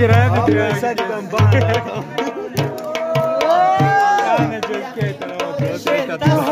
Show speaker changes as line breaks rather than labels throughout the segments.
Kiraja
A
kiraja.
sad idem van.
Ja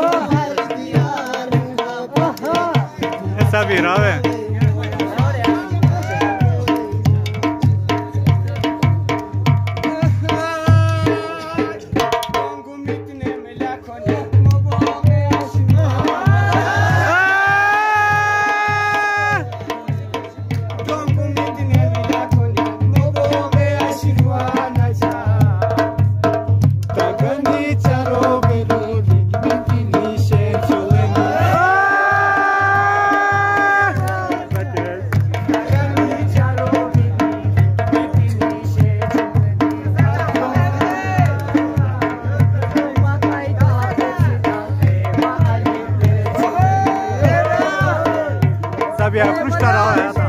अभी आकृष्ट आ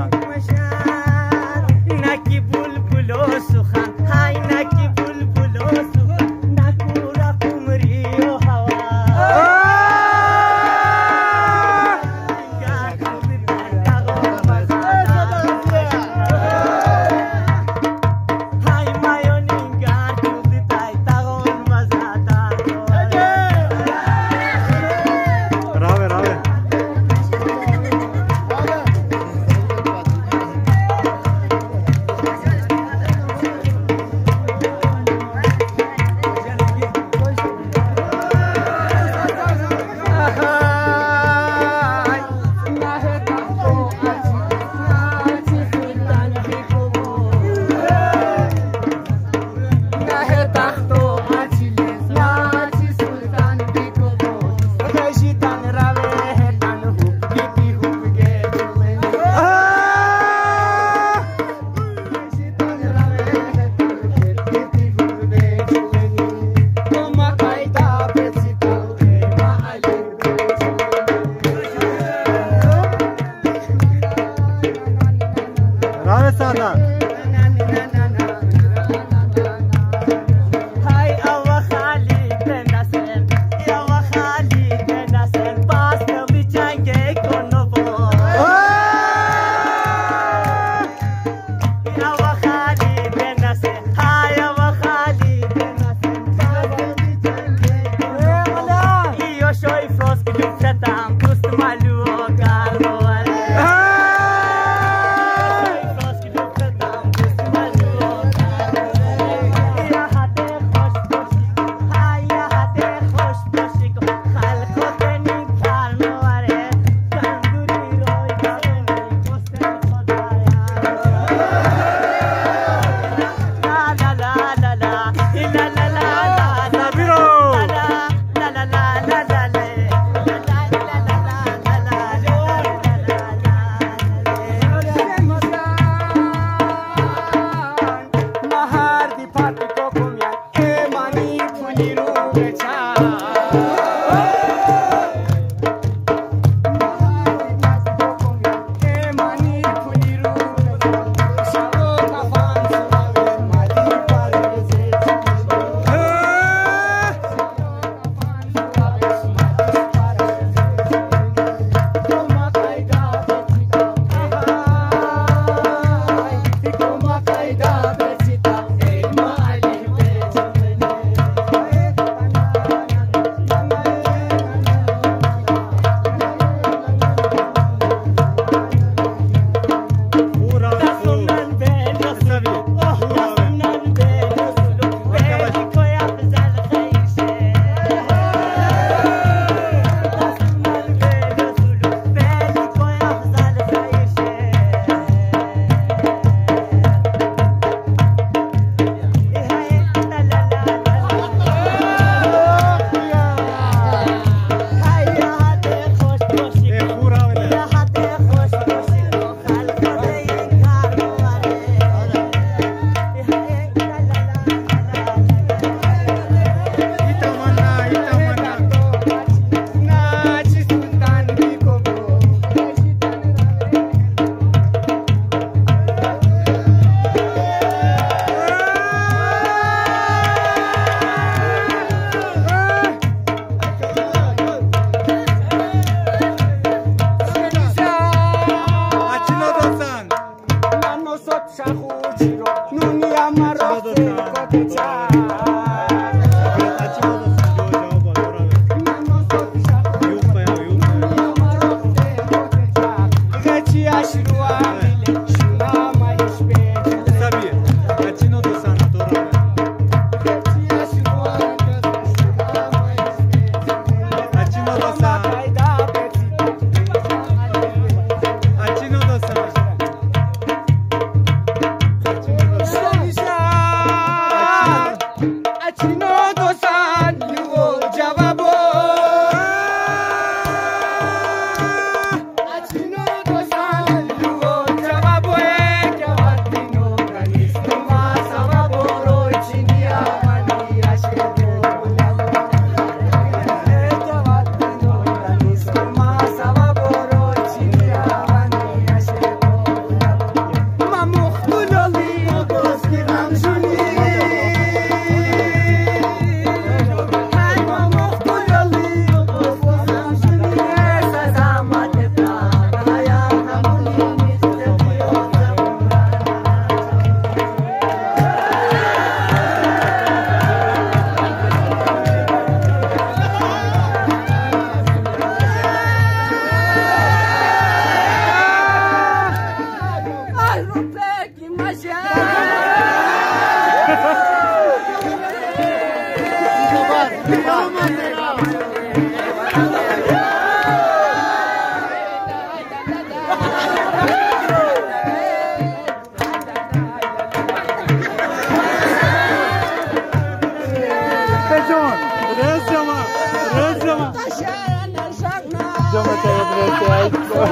È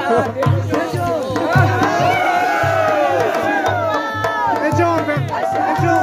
Giorgio! È Giorgio!